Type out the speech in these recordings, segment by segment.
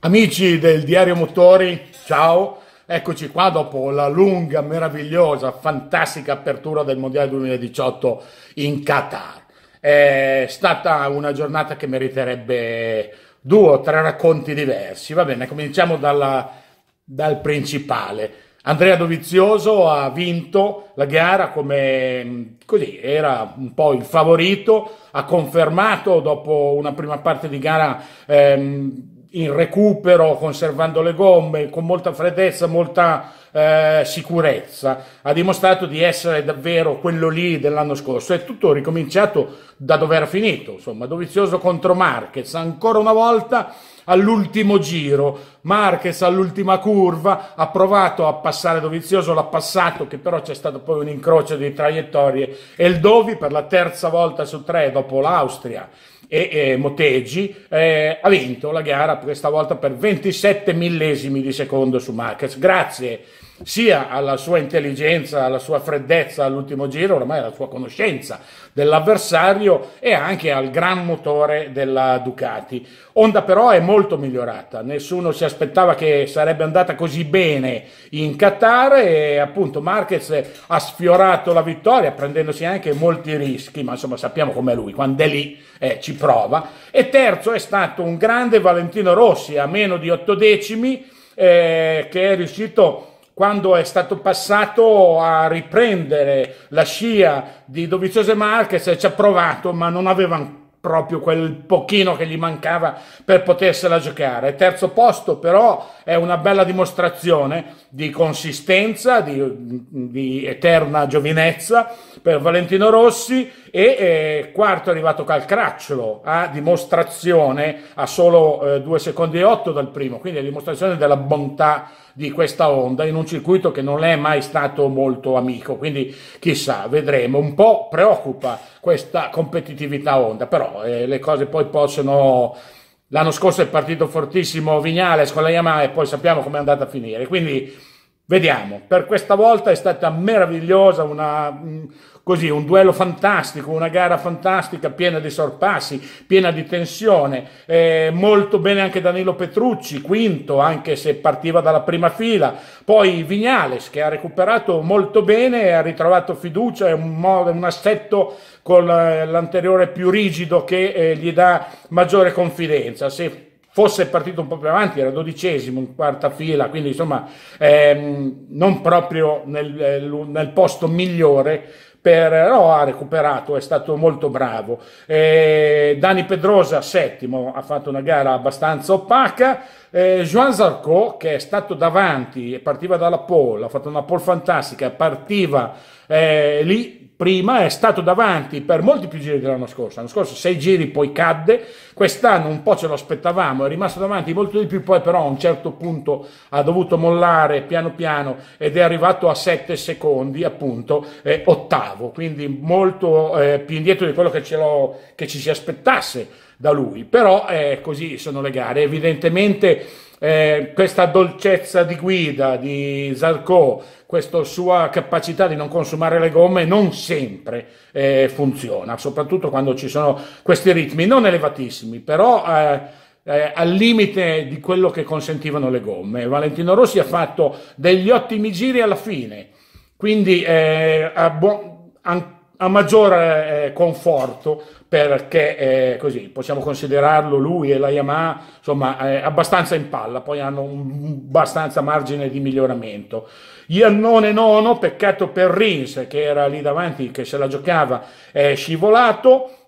Amici del Diario Motori, ciao! Eccoci qua dopo la lunga, meravigliosa, fantastica apertura del Mondiale 2018 in Qatar. È stata una giornata che meriterebbe due o tre racconti diversi. Va bene, cominciamo dalla, dal principale. Andrea Dovizioso ha vinto la gara come così, era un po' il favorito, ha confermato dopo una prima parte di gara ehm, in recupero, conservando le gomme, con molta freddezza, molta eh, sicurezza. Ha dimostrato di essere davvero quello lì dell'anno scorso. È tutto ricominciato da dove era finito. Insomma, Dovizioso contro Marquez, ancora una volta all'ultimo giro. Marquez all'ultima curva ha provato a passare Dovizioso, l'ha passato, che però c'è stato poi un incrocio di traiettorie. E il Dovi per la terza volta su tre dopo l'Austria e, e Motegi eh, ha vinto la gara questa volta per 27 millesimi di secondo su Marquez. Grazie sia alla sua intelligenza, alla sua freddezza all'ultimo giro, ormai alla sua conoscenza dell'avversario e anche al gran motore della Ducati. Honda però è molto migliorata, nessuno si aspettava che sarebbe andata così bene in Qatar e appunto Marquez ha sfiorato la vittoria prendendosi anche molti rischi, ma insomma sappiamo com'è lui, quando è lì eh, ci prova. E terzo è stato un grande Valentino Rossi a meno di otto decimi eh, che è riuscito quando è stato passato a riprendere la scia di Dovizioso e Marquez ci ha provato ma non aveva proprio quel pochino che gli mancava per potersela giocare. Terzo posto però è una bella dimostrazione di consistenza, di, di eterna giovinezza per Valentino Rossi e eh, quarto è arrivato Calcracciolo a dimostrazione a solo eh, 2 secondi e 8 dal primo, quindi a dimostrazione della bontà di questa onda in un circuito che non è mai stato molto amico, quindi chissà, vedremo. Un po' preoccupa questa competitività onda, però eh, le cose poi possono... L'anno scorso è partito fortissimo Vignales con la Yamaha e poi sappiamo come è andata a finire, quindi vediamo. Per questa volta è stata meravigliosa, una, così un duello fantastico, una gara fantastica, piena di sorpassi, piena di tensione, eh, molto bene anche Danilo Petrucci, quinto, anche se partiva dalla prima fila, poi Vignales che ha recuperato molto bene ha ritrovato fiducia, è un, un assetto con l'anteriore più rigido che eh, gli dà maggiore confidenza. Se fosse partito un po' più avanti, era dodicesimo in quarta fila, quindi insomma ehm, non proprio nel, eh, nel posto migliore però ha recuperato, è stato molto bravo. Eh, Dani Pedrosa, settimo, ha fatto una gara abbastanza opaca. Eh, Joan Zarco, che è stato davanti, partiva dalla pole, ha fatto una pole fantastica, partiva eh, lì prima, è stato davanti per molti più giri dell'anno scorso. L'anno scorso sei giri, poi cadde. Quest'anno un po' ce lo aspettavamo, è rimasto davanti molto di più, poi però a un certo punto ha dovuto mollare piano piano ed è arrivato a 7 secondi, appunto, eh, ottavo, quindi molto eh, più indietro di quello che, che, ci si aspettasse da lui. Però eh, così sono le gare. Evidentemente eh, questa dolcezza di guida di Zarco, questa sua capacità di non consumare le gomme non sempre eh, funziona, soprattutto quando ci sono questi ritmi non elevatissimi, però eh, eh, al limite di quello che consentivano le gomme. Valentino Rossi ha fatto degli ottimi giri alla fine, quindi eh, a, buon, a maggior eh, conforto perché eh, così possiamo considerarlo lui e la Yamaha insomma eh, abbastanza in palla, poi hanno un, abbastanza margine di miglioramento. Iannone nono, peccato per Rins che era lì davanti che se la giocava, è scivolato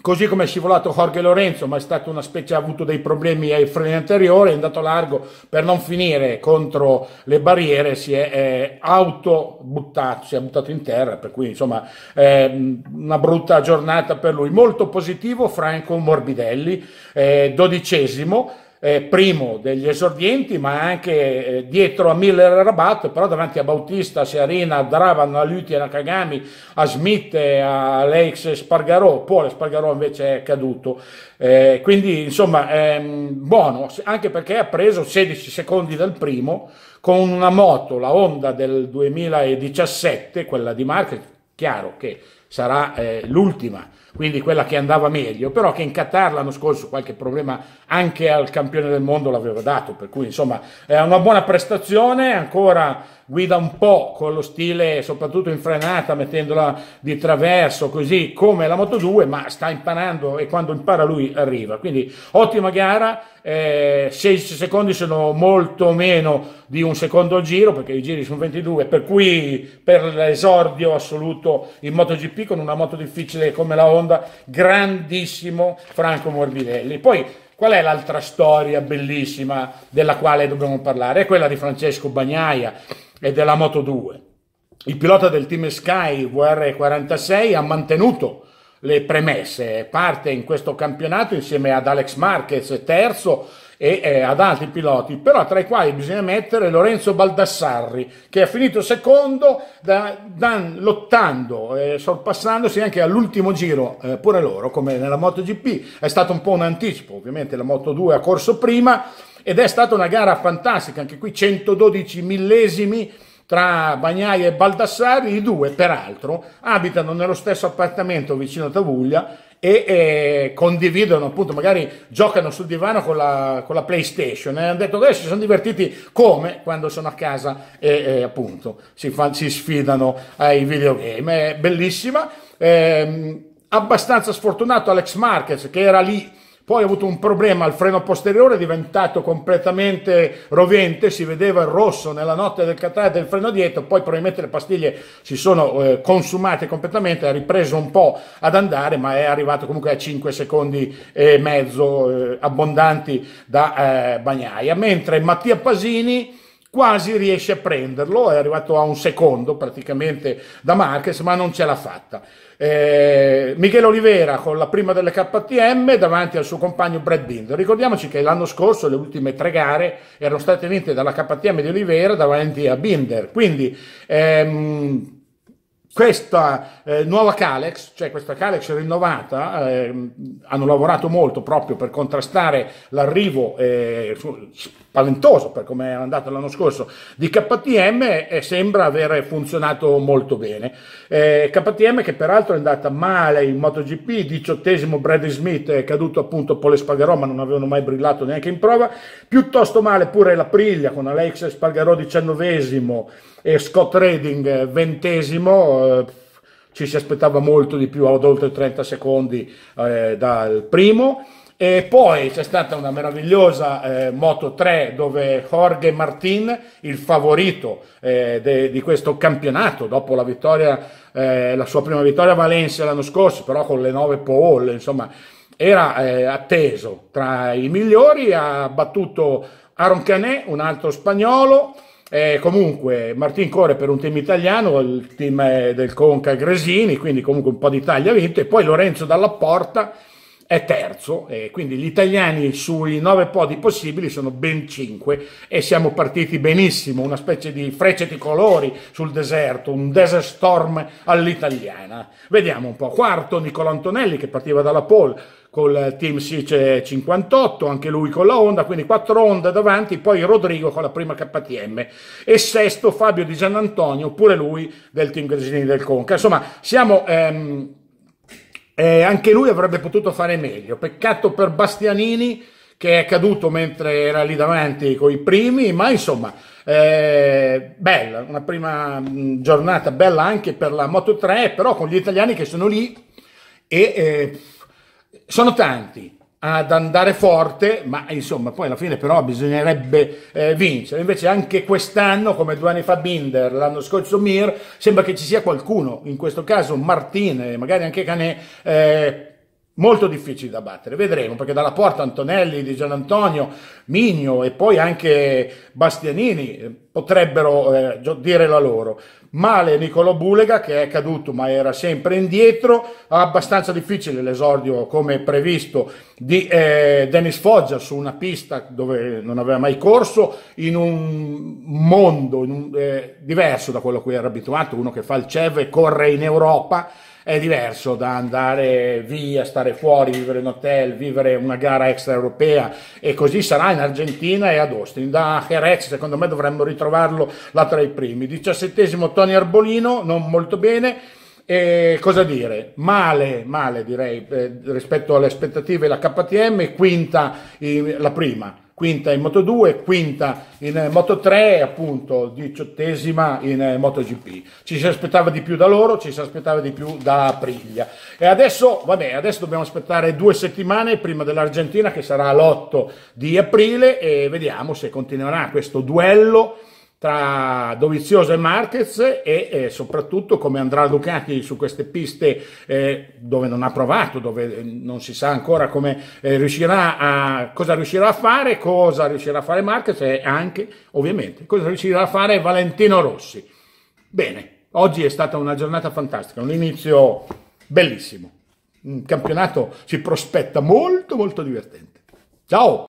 Così come è scivolato Jorge Lorenzo, ma è stato una specie, ha avuto dei problemi ai freni anteriori, è andato largo per non finire contro le barriere, si è, è auto buttato, si è buttato in terra, per cui insomma è una brutta giornata per lui. Molto positivo Franco Morbidelli, eh, dodicesimo, eh, primo degli esordienti, ma anche eh, dietro a Miller e Rabat, però davanti a Bautista, Searina, a Dravan, a Luti, a Nakagami, a Smith, a Lex Spargarò, Paul Spargarò invece è caduto. Eh, quindi insomma ehm, buono, anche perché ha preso 16 secondi dal primo con una moto, la Honda del 2017, quella di Marquez, chiaro che sarà eh, l'ultima quindi quella che andava meglio, però che in Qatar l'anno scorso qualche problema anche al campione del mondo l'aveva dato, per cui insomma è una buona prestazione, ancora guida un po' con lo stile soprattutto in frenata, mettendola di traverso così come la Moto 2, ma sta imparando e quando impara lui arriva. Quindi ottima gara, eh, 16 secondi sono molto meno di un secondo giro perché i giri sono 22, per cui per l'esordio assoluto in MotoGP con una moto difficile come la Honda, grandissimo Franco Morbidelli. Poi Qual è l'altra storia bellissima della quale dobbiamo parlare? È quella di Francesco Bagnaia e della Moto 2. Il pilota del team Sky VR46 ha mantenuto le premesse, parte in questo campionato insieme ad Alex Marquez, terzo, e eh, ad altri piloti, però tra i quali bisogna mettere Lorenzo Baldassarri, che ha finito secondo da, da, lottando, eh, sorpassandosi anche all'ultimo giro, eh, pure loro, come nella MotoGP. È stato un po' un anticipo, ovviamente la Moto 2 ha corso prima, ed è stata una gara fantastica, anche qui 112 millesimi tra Bagnaia e Baldassari, i due peraltro abitano nello stesso appartamento vicino a Tavuglia e eh, condividono appunto, magari giocano sul divano con la, con la PlayStation e hanno detto che si sono divertiti come quando sono a casa e, e appunto si, fa, si, sfidano ai videogame. È bellissima. Eh, abbastanza sfortunato Alex Marquez che era lì poi ha avuto un problema al freno posteriore, è diventato completamente rovente, si vedeva il rosso nella notte del catrate del freno dietro, poi probabilmente le pastiglie si sono eh, consumate completamente, ha ripreso un po' ad andare, ma è arrivato comunque a 5 secondi e mezzo eh, abbondanti da eh, Bagnaia, mentre Mattia Pasini quasi riesce a prenderlo, è arrivato a un secondo praticamente da Marquez, ma non ce l'ha fatta. Eh, Michele Olivera con la prima delle KTM davanti al suo compagno Brad Binder. Ricordiamoci che l'anno scorso le ultime tre gare erano state vinte dalla KTM di Olivera davanti a Binder, quindi ehm, questa eh, nuova Calex, cioè questa Calex rinnovata, eh, hanno lavorato molto proprio per contrastare l'arrivo eh, spaventoso per come è andato l'anno scorso di KTM e sembra aver funzionato molto bene. Eh, KTM che peraltro è andata male in MotoGP, diciottesimo Brady Smith è caduto appunto Pole Spargarò ma non avevano mai brillato neanche in prova, piuttosto male pure la Priglia con Alex Spargarò diciannovesimo e Scott Redding ventesimo, eh, ci si aspettava molto di più ad oltre 30 secondi eh, dal primo. E poi c'è stata una meravigliosa eh, Moto 3 dove Jorge Martin, il favorito eh, de, di questo campionato, dopo la vittoria, eh, la sua prima vittoria a Valencia l'anno scorso, però con le nove pole, insomma, era eh, atteso tra i migliori, ha battuto Aaron Canet, un altro spagnolo, eh, comunque Martin corre per un team italiano, il team del Conca Gresini, quindi comunque un po' d'Italia ha vinto, e poi Lorenzo Dalla Porta è terzo, e quindi gli italiani sui nove podi possibili sono ben cinque e siamo partiti benissimo, una specie di frecce di colori sul deserto, un desert storm all'italiana. Vediamo un po', quarto Nicola Antonelli che partiva dalla pole, col team Sice 58, anche lui con la Honda, quindi quattro Honda davanti, poi Rodrigo con la prima KTM e sesto Fabio Di Giannantonio, pure lui del team Gresini del Conca. Insomma, siamo... Ehm, eh, anche lui avrebbe potuto fare meglio, peccato per Bastianini che è caduto mentre era lì davanti con i primi, ma insomma, eh, bella, una prima giornata bella anche per la Moto 3, però con gli italiani che sono lì e eh, sono tanti ad andare forte, ma insomma poi alla fine però bisognerebbe eh, vincere. Invece anche quest'anno, come due anni fa Binder, l'anno scorso Mir, sembra che ci sia qualcuno, in questo caso Martine, magari anche Canè, eh, molto difficili da battere. Vedremo, perché dalla porta Antonelli, Di Gian Antonio, Migno e poi anche Bastianini eh, potrebbero eh, dire la loro. Male Nicolo Bulega che è caduto ma era sempre indietro, abbastanza difficile l'esordio come previsto di eh, Dennis Foggia su una pista dove non aveva mai corso, in un mondo in un, eh, diverso da quello a cui era abituato, uno che fa il CEV e corre in Europa è diverso da andare via, stare fuori, vivere in hotel, vivere una gara extraeuropea e così sarà in Argentina e ad Austin. Da Jerez secondo me dovremmo ritrovarlo là tra i primi. Diciassettesimo Tony Arbolino, non molto bene, E cosa dire? Male, male direi eh, rispetto alle aspettative la KTM, quinta in, la prima, quinta in Moto 2, quinta in Moto 3, appunto diciottesima in MotoGP. Ci si aspettava di più da loro, ci si aspettava di più da Aprilia. E adesso, vabbè, adesso dobbiamo aspettare due settimane prima dell'Argentina che sarà l'8 di aprile e vediamo se continuerà questo duello tra Dovizioso e Marquez e, e, soprattutto come andrà Ducati su queste piste eh, dove non ha provato, dove non si sa ancora come eh, riuscirà a, cosa riuscirà a fare, cosa riuscirà a fare Marquez e anche ovviamente cosa riuscirà a fare Valentino Rossi. Bene, oggi è stata una giornata fantastica, un inizio bellissimo, un campionato si prospetta molto molto divertente. Ciao!